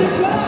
아, 진짜?